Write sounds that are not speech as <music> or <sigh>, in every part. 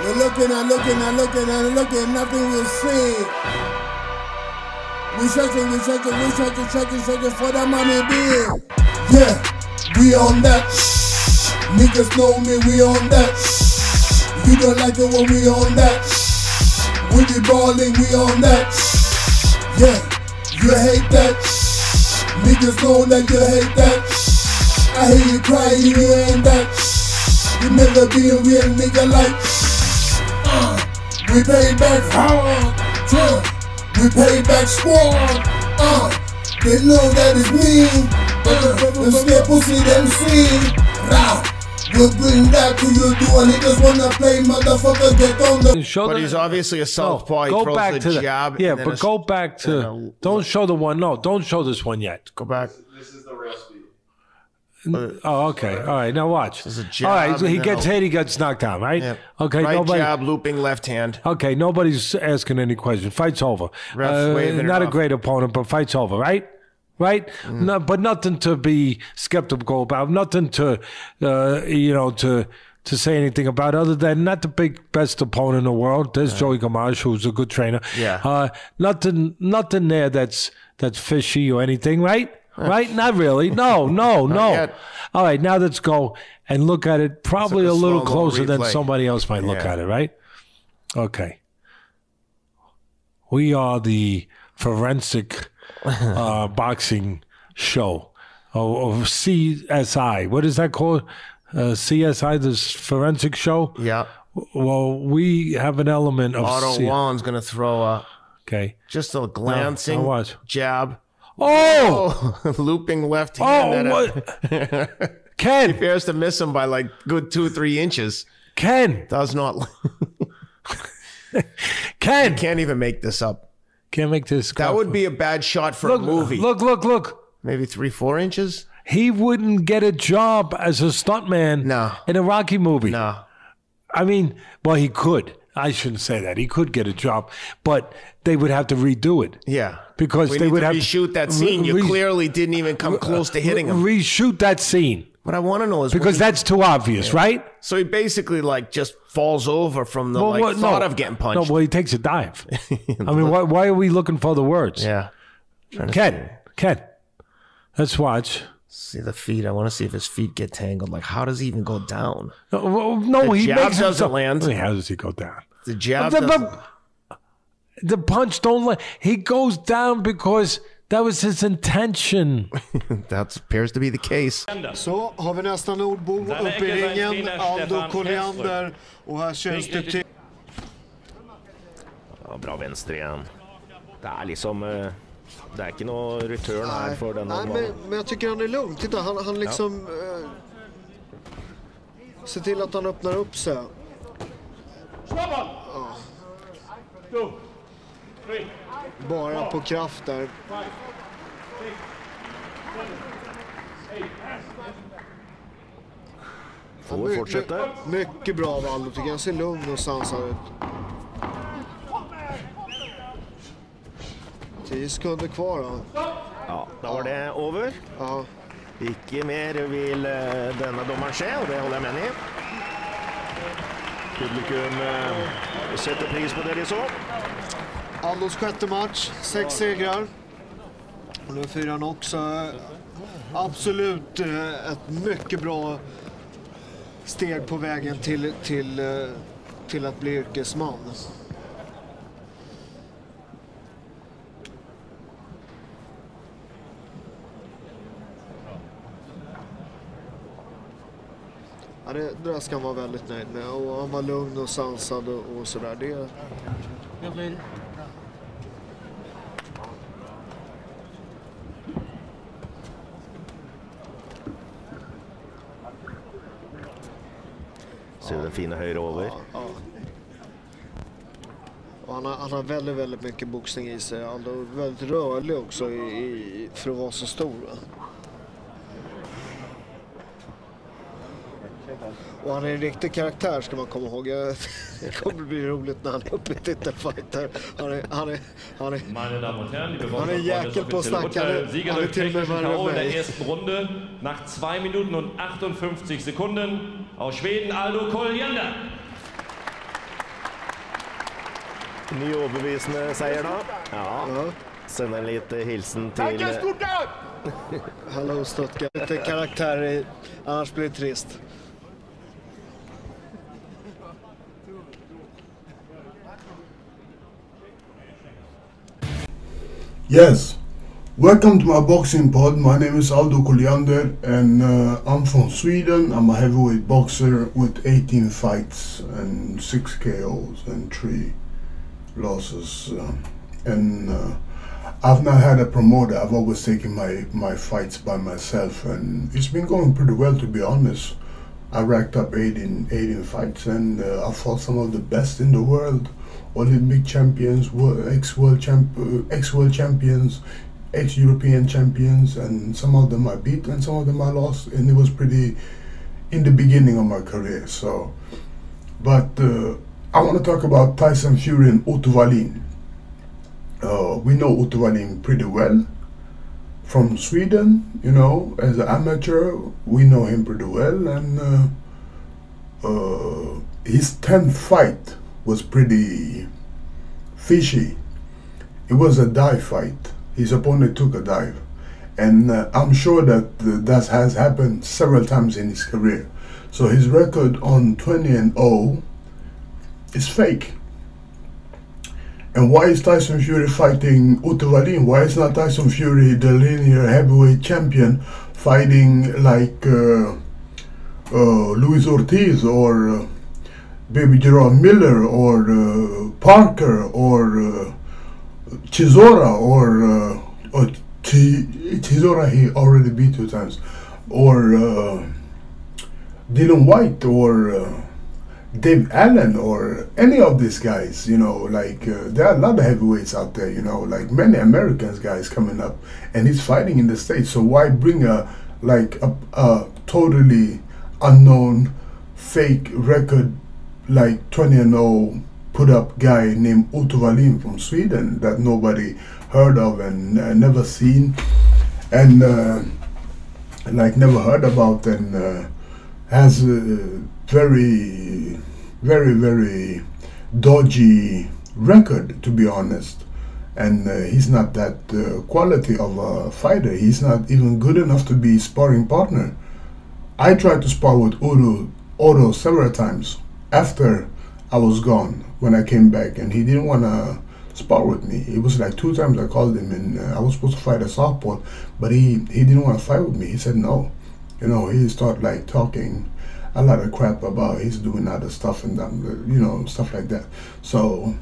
We're looking and looking and looking and looking, nothing we see. We searching, we searching, we searching, searching, searching for the money bill. Yeah, we on that. Niggas know me, we on that. You don't like it when we on that. We be balling, we on that. Yeah, you hate that. Niggas know that you hate that. I hear you crying, you ain't that. You never be a real nigga like. We pay back hard. Uh, we pay back squad. Uh, they know that it's me. Uh, them scared pussy them see. Rah. We'll bring that to you. Do a niggas wanna play, motherfucker? Get on the. Show But the- he's obviously a southpaw. He go back to the jab. Yeah, but a- go back to. a- Don't show the one. No, don't show this one yet. Go back. Oh, okay. All right. Now watch. is a jab right. So he gets hit. He gets knocked down. Right. Yeah. Okay. Right nobody. jab, looping left hand. Okay. Nobody's asking any questions. Fight's over. Ref's Uh, not a off. great opponent, but fight's over. Right. Right. Mm. No, but nothing to be skeptical about. Nothing to, uh, you know, to. To say anything about other than not the big best opponent in the world. There's Joey Gamache, who's a good trainer. Yeah. Uh, nothing, nothing there that's that's fishy or anything, right? <laughs> Right? Not really. No, no, no. yet. All right, now let's go and look at it probably like a a little closer than somebody else might look Yeah. at it, right? Okay. We are the forensic <laughs> uh, boxing show of, of CSI. What is that called? Uh, CSI, this forensic show? Yeah. Well, we have an element of Otto C- Juan's gonna throw a Okay. just a glancing watch. jab. Oh! Oh, <laughs> looping left oh, hand. Oh, what? <laughs> Ken! appears to miss him by like good two, three inches. Ken! Does not. <laughs> Ken! Can't even make this up. Can't make this. That would be a bad shot for look, a movie. Look, look, look. Maybe three, four inches. He wouldn't get a job as a stuntman No. in a Rocky movie. No. I mean, well, he could. I shouldn't say that. He could get a job, but they would have to redo it Yeah. because We they would to have reshoot that scene. You re- clearly didn't even come uh, close to hitting him. Reshoot that scene What I want to know is because what that's too obvious, right? so he basically like just falls over from the like what- thought of getting punched. No, well, he takes a dive. <laughs> I mean, why, why are we looking for the words? yeah. Ken, Ken, let's watch. See the feet. I want to see if his feet get tangled. Like, how does he even go down? No, well, no The he jab makes doesn't himself- land. How does he go down? The jab. The- the- the punch don't let he goes down because that was his intention. <laughs> That appears to be the case. Så har vi nästa Nordbo uppe i ringen, Aldo Colliander. Och här känns det till... Ja, bra venstre igjen. Det er liksom eh, Det er ikke noe return her for denne Nej, men, men jag tycker han är lugn. Titta, han, han liksom... Eh, ser till att han öppnar upp sig. Ja. Bara på kraft där. Får fortsette. Mycket bra av Aldo tycker jag. Han ser lugn och sansad ut. 10 sekunder kvar då. Ja, da var det over. Ja. Ikke mer vil eh, denne dommeren se, og det holder jeg med i. Publikum eh, setter pris på det de så. Andos sjätte match, sex segrar. Och nu firar han också absolut eh, ett mycket bra steg på vägen till, till, eh, till att bli yrkesman. Ja, det, det där ska han vara väldigt nöjd med. Och han var lugn och sansad och, och sådär. Det, Ser du den fine høyre over? Och han, har, han har väldigt, väldigt mycket boxning i sig. Han är väldigt rörlig också i, i, för att vara så stor. Och han är en riktig karaktär ska man komma ihåg. <laughs> Det kommer bli roligt när han är uppe i titelfighter. Han är, han är, han är, Han är jäkel på att snacka. Han är- till och med värre än mig. Nach 2 Minuten und 58 Sekunden aus Schweden Aldo Koljander. Ny overbevisende seier da. Ja. Sender en liten hilsen til <laughs> Hallå Stuttgart. Lite karaktär i, annars blir det trist. Yes. Welcome to my boxing pod. My name is Aldo Colliander and uh, I'm from Sweden. I'm a heavyweight boxer with 18 fights and 6 KOs and 3 losses. Um, and uh, I've not had a promoter. I've always taken my, my fights by myself and it's been going pretty well to be honest. I racked up 18, 18 fights and uh, I fought some of the best in the world. Olympic champions, wo- ex-world champ, uh, ex-world champions, ex-European champions, and some of them I beat and some of them I lost, and it was pretty in the beginning of my career. So, but uh, I want to talk about Tyson Fury and Otto Wallin. Uh, we know Otto Wallin pretty well from Sweden. You know, as an amateur, we know him pretty well, and uh, uh, his tenth fight was pretty fishy. It was a die fight. His opponent took a dive, and uh, I'm sure that uh, that has happened several times in his career. So his record on 20 and 0 is fake. And why is Tyson Fury fighting Otto Why is not Tyson Fury, the linear heavyweight champion, fighting like uh, uh, Luis Ortiz or uh, Baby Jarrell Miller or uh, Parker or uh, Chisora or uh, or Chi- Chisora he already beat two times or uh, Dillian Whyte or uh, Dave Allen or any of these guys, you know, like uh, there are a lot of heavyweights out there, you know, like many Americans guys coming up, and he's fighting in the states. So why bring a like a, a totally unknown fake record like 20 and 0 put up guy named Otto Wallin from Sweden that nobody heard of and uh, never seen. And uh, like never heard about and uh, has a very very very dodgy record to be honest. And uh, he's not that uh, quality of a fighter. He's not even good enough to be sparring partner. I tried to spar with Otto, Otto several times after I was gone when I came back, and he didn't want to spar with me. It was like two times I called him, and uh, I was supposed to fight at Southport, but he he didn't want to fight with me. He said no. You know, he started like talking a lot of crap about he's doing other stuff and that, you know, stuff like that. So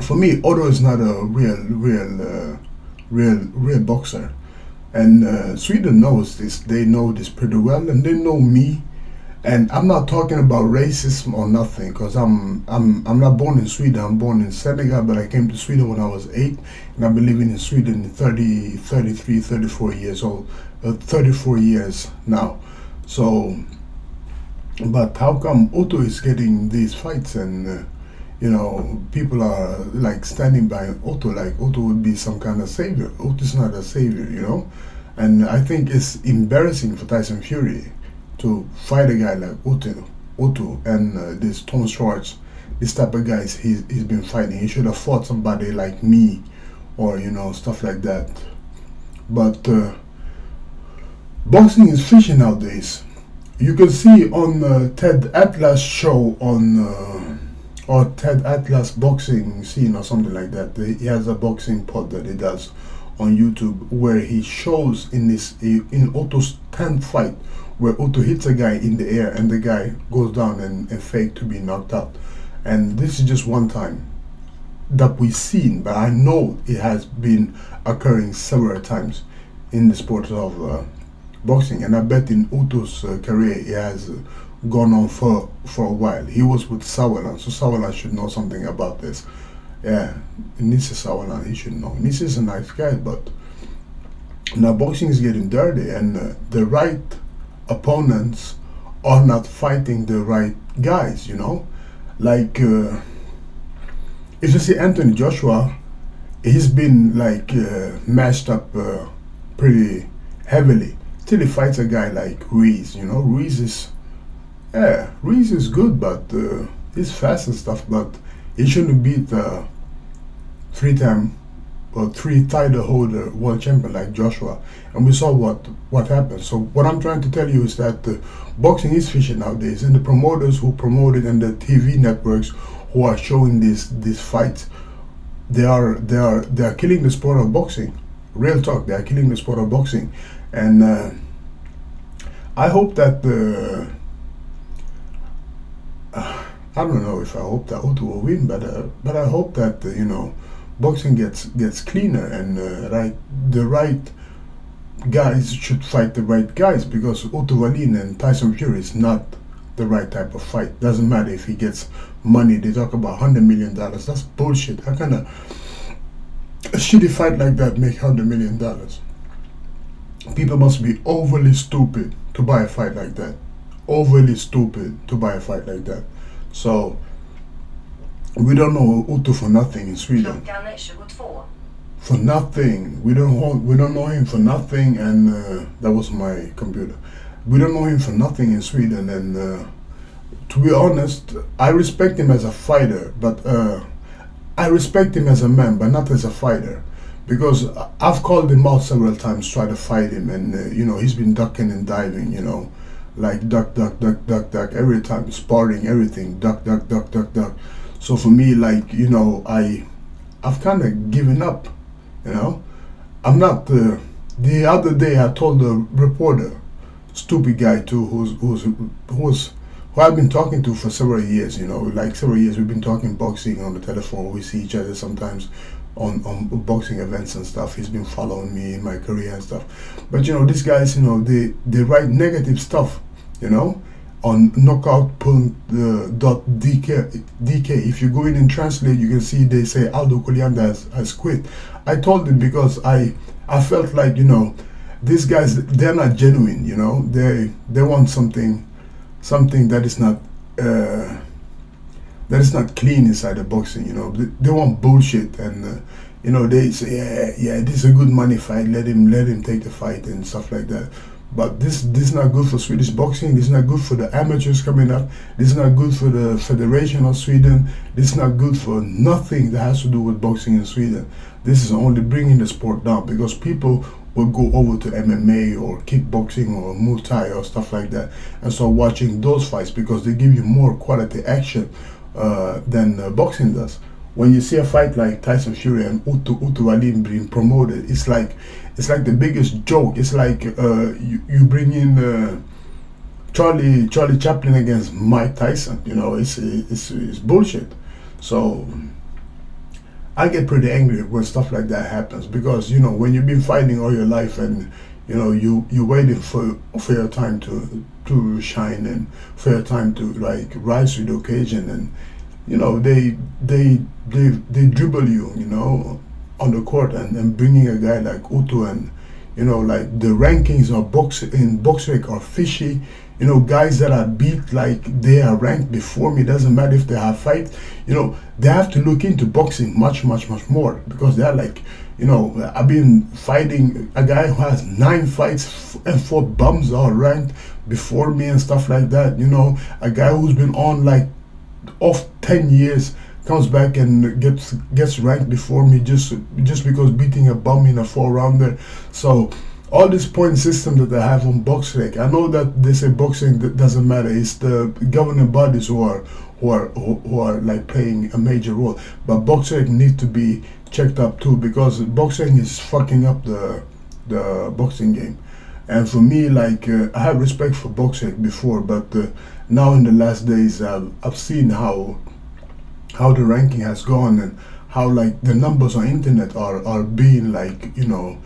for me, Otto is not a real, real, uh, real, real boxer. And uh, Sweden knows this. They know this pretty well, and they know me. And I'm not talking about racism or nothing, because I'm I'm I'm not born in Sweden. I'm born in Senegal, but I came to Sweden when I was eight, and I've been living in Sweden 30, 33, 34 years old, uh, 34 years now. So, but how come Otto is getting these fights and? Uh, you know, people are like standing by Otto, like Otto would be some kind of savior. Otto's not a savior, you know. And I think it's embarrassing for Tyson Fury to fight a guy like Otto, Otto and uh, this Tom Schwarz, this type of guys he's, he's been fighting. He should have fought somebody like me or, you know, stuff like that. But uh, boxing is fishing nowadays. You can see on uh, Ted Atlas show on uh, or Ted Atlas boxing scene or something like that. He has a boxing pod that he does on YouTube where he shows in this in Otto's 10th fight where Otto hits a guy in the air and the guy goes down and, and fake to be knocked out. And this is just one time that we've seen, but I know it has been occurring several times in the sport of uh, boxing. And I bet in Otto's uh, career it has uh, gone on for for a while. He was with Sauerland, so Sauerland should know something about this. Yeah, Nisse Sauerland, he should know. Nisse is a nice guy, but now boxing is getting dirty, and uh, the right opponents are not fighting the right guys. You know, like uh, if you see Anthony Joshua, he's been like uh, mashed up uh, pretty heavily till he fights a guy like Ruiz. You know, Ruiz is yeah, Ruiz is good, but uh, he's fast and stuff. But he shouldn't beat the three-time or three title holder world champion like Joshua, and we saw what what happened. So what I'm trying to tell you is that uh, boxing is fishy nowadays, and the promoters who promote it and the TV networks who are showing these these fights, they are they are they are killing the sport of boxing. Real talk, they are killing the sport of boxing, and uh, I hope that the. Uh, <sighs> I don't know if I hope that Otto will win, but uh, but I hope that uh, you know boxing gets gets cleaner and uh, right the right guys should fight the right guys because Otto Wallin and Tyson Fury is not the right type of fight. Doesn't matter if he gets money. They talk about hundred million dollars. That's bullshit. How can a, a shitty fight like that make hundred million dollars? People must be overly stupid to buy a fight like that. Overly stupid to buy a fight like that. So we don't know Otto for nothing in Sweden. Klockan är 22. For nothing. We don't hold, we don't know him for nothing and uh, that was my computer. We don't know him for nothing in Sweden and uh, to be honest, I respect him as a fighter, but uh, I respect him as a man, but not as a fighter. Because I've called him out several times, try to fight him, and uh, you know he's been ducking and diving, you know, like duck, duck, duck, duck, duck, every time sparring, everything, duck, duck, duck, duck, duck. So for me, like you know, I, I've kind of given up, you know. I'm not. Uh, the other day, I told the reporter, stupid guy too, who's who's who's who I've been talking to for several years. You know, like several years, we've been talking boxing on the telephone. We see each other sometimes on on boxing events and stuff. He's been following me in my career and stuff. But you know, these guys, you know, they they write negative stuff. You know, on knockout.dk. DK. If you go in and translate, you can see they say Aldo Colliander has, has quit. I told them because I I felt like you know these guys they're not genuine. You know, they they want something something that is not. Uh, that is not clean inside the boxing, you know. They, they want bullshit, and uh, you know they say, yeah, yeah, this is a good money fight. Let him, let him take the fight and stuff like that. But this, this is not good for Swedish boxing. This is not good for the amateurs coming up. This is not good for the Federation of Sweden. This is not good for nothing that has to do with boxing in Sweden. This is only bringing the sport down because people will go over to MMA or kickboxing or Muay Thai or stuff like that and start watching those fights because they give you more quality action uh, than uh, boxing does. When you see a fight like Tyson Fury and Otto Otto Wallin being promoted, it's like it's like the biggest joke. It's like uh, you, you bring in uh, Charlie Charlie Chaplin against Mike Tyson. You know, it's it's it's bullshit. So I get pretty angry when stuff like that happens because you know when you've been fighting all your life and you know you you waiting for for your time to to shine and for your time to like rise to the occasion and you know they they they they dribble you you know on the court and, and bringing a guy like Otto and you know like the rankings of box in boxrec are fishy you know guys that are beat like they are ranked before me doesn't matter if they have fight you know they have to look into boxing much much much more because they're like you know, I've been fighting a guy who has nine fights and four bums all ranked before me and stuff like that. You know, a guy who's been on like off ten years comes back and gets gets ranked before me just just because beating a bum in a four rounder. So all this point system that I have on boxing, I know that they say boxing doesn't matter. It's the governing bodies who are who are who are like playing a major role. But boxing needs to be checked up too because boxing is fucking up the the boxing game. And for me, like uh, I have respect for boxing before, but uh, now in the last days, I've, I've seen how how the ranking has gone and how like the numbers on internet are are being like you know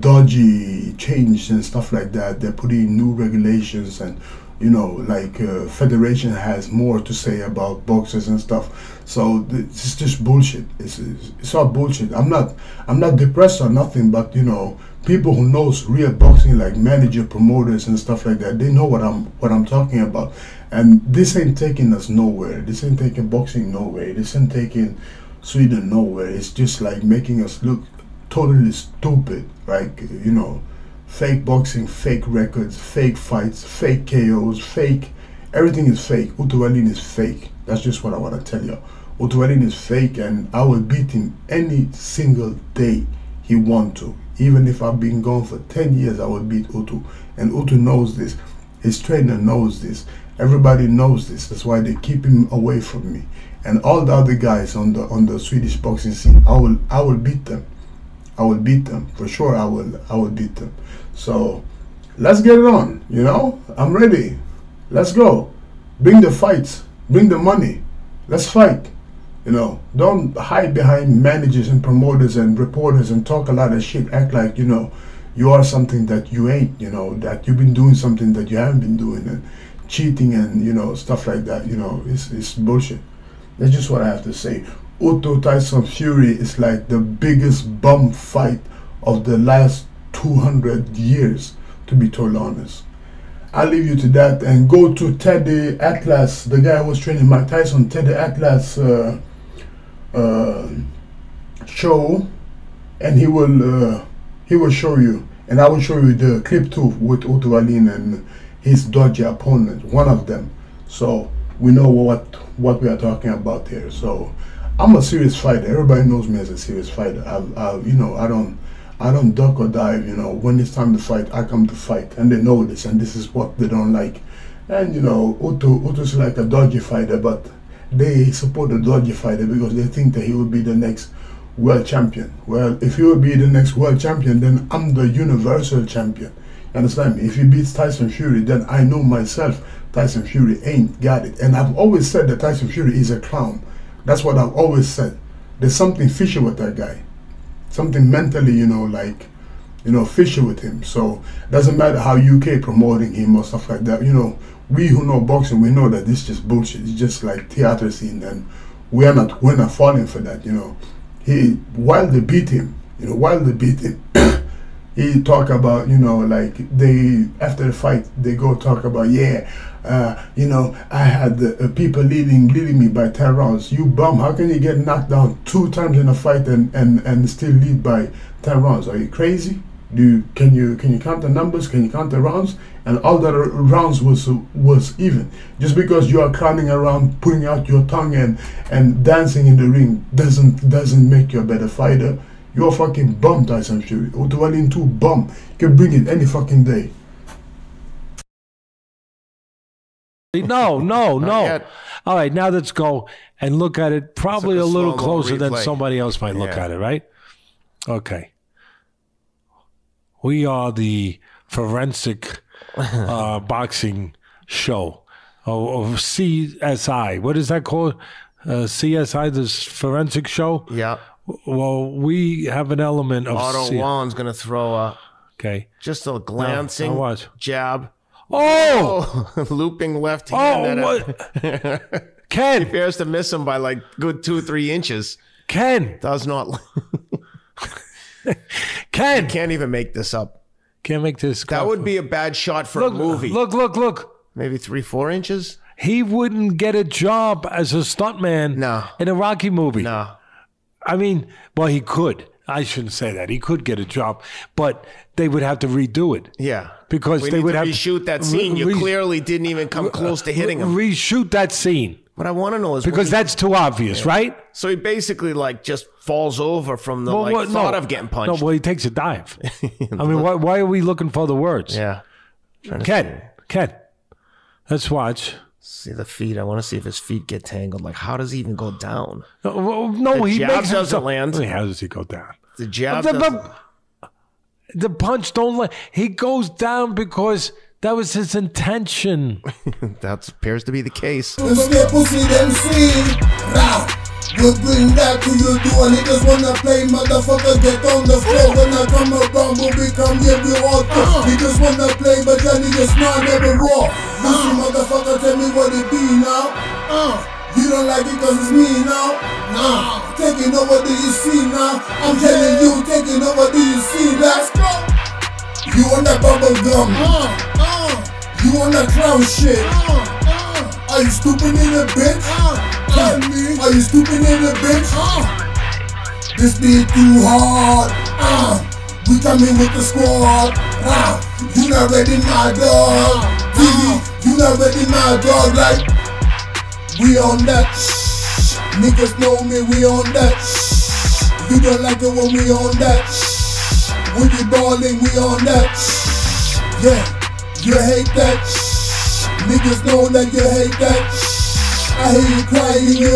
dodgy changed and stuff like that. They're putting new regulations and you know like uh, federation has more to say about boxers and stuff. So it's just bullshit. It's, it's, it's all bullshit. I'm not i'm not depressed or nothing but you know people who knows real boxing like manager promoters and stuff like that they know what i'm what i'm talking about. And this ain't taking us nowhere. This ain't taking boxing nowhere. This ain't taking sweden nowhere. It's just like making us look totally stupid like you know fake boxing, fake records, fake fights, fake KOs, fake. Everything is fake. Otto Wallin is fake. That's just what I want to tell you. Otto Wallin is fake, and I will beat him any single day he want to. Even if I've been gone for 10 years, I will beat Otto. And Otto knows this. His trainer knows this. Everybody knows this. That's why they keep him away from me. And all the other guys on the on the Swedish boxing scene, I will I will beat them. I will beat them for sure. I will I will beat them. So let's get it on. You know, I'm ready. Let's go. Bring the fights. Bring the money. Let's fight. You know, don't hide behind managers and promoters and reporters and talk a lot of shit. Act like you know you are something that you ain't. You know that you've been doing something that you haven't been doing and cheating and you know stuff like that. You know, it's it's bullshit. That's just what I have to say. Otto Tyson Fury is like the biggest bum fight of the last 200 years, to be totally honest. I'll leave you to that and go to Teddy Atlas, the guy who was training Mike Tyson, Teddy Atlas uh, uh, show, and he will uh, he will show you, and I will show you the clip too with Otto Wallin and his dodgy opponent, one of them. So we know what what we are talking about here. So I'm a serious fighter. Everybody knows me as a serious fighter. I, I you know I don't I don't duck or dive. You know when it's time to fight, I come to fight, and they know this, and this is what they don't like. And you know Otto Otto's like a dodgy fighter, but they support the dodgy fighter because they think that he will be the next world champion. Well, if he will be the next world champion, then I'm the universal champion. You understand me? If he beats Tyson Fury, then I know myself Tyson Fury ain't got it. And I've always said that Tyson Fury is a clown. That's what I've always said. There's something fishy with that guy. Something mentally, you know, like, you know, fishy with him. So it doesn't matter how UK promoting him or stuff like that. You know, we who know boxing, we know that this is just bullshit. It's just like theater scene, and we are not we're not falling for that. You know, he while they beat him, you know, while they beat him. He talk about you know like they after the fight they go talk about yeah uh, you know I had uh, people leading leading me by 10 rounds. You bum how can you get knocked down two times in a fight and and and still lead by 10 rounds? Are you crazy? Do you, can you can you count the numbers? Can you count the rounds? And all the rounds was was even. Just because you are clowning around putting out your tongue and and dancing in the ring doesn't doesn't make you a better fighter you're a fucking bum, Tyson Fury. Otto Wallin too bum. You can bring it any fucking day. No, no, no. yet. All right, now let's go and look at it probably It's a a little slow-mo closer than somebody else might look Yeah. at it, right? Okay. We are the forensic <laughs> uh, boxing show of, of CSI. What is that called? Uh, CSI, this forensic show? Yeah. Well, we have an element of Otto C- Wallon's gonna throw a Okay. just a glancing jab. Oh, Oh, <laughs> looping left oh, hand. oh, that what? <laughs> Ken, appears to miss him by like good two, three inches. Ken, Does not. <laughs> Ken. Can't even make this up. Can't make this. That would be a bad shot for look, a movie. Look, look, look. Maybe three, four inches. He wouldn't get a job as a stuntman No. in a Rocky movie. No. I mean, well, he could. I shouldn't say that. He could get a job, but they would have to redo it. Yeah. Because we they would to have reshoot that re- scene. You re- clearly didn't even come close to hitting him. Reshoot that scene What I want to know is because that's too obvious, right? so he basically like just falls over from the like what- thought no. of getting punched. No, well, he takes a dive. <laughs> I mean, why, why are we looking for the words? yeah. Ken, Ken, let's watch. See the feet. I want to see if his feet get tangled. Like, how does he even go down? No, well, no The he jab makes doesn't himself- land. How does he go down? The jab. The- doesn't- the- the punch don't let he goes down because that was his intention. <laughs> that appears to be the case. Just get pussy them see. Rah. We'll bring that to you do and niggas wanna play motherfuckers get on the floor when I come around we'll become yeah we all go. Niggas wanna play but y'all niggas not never raw. Pussy motherfucker tell me what it be now. Uh. You don't like it cause it's me now? Nah. Taking over do you see now? I'm telling you taking over do you see go. You on that bubble gum. Uh, uh. You on that clown shit. Uh, uh. Are you stupid in a bitch? Uh, Tell me. Are you stupid in a bitch? Uh. This beat too hard. Uh. We coming with the squad. Uh. You not ready, my dog. TV, you not ready, my dog. Like we on that. Shh. Niggas know me, we on that. You don't like it when we on that. We be balling, we on that. Yeah, you hate that. Niggas know that you hate that. I hear you crying, you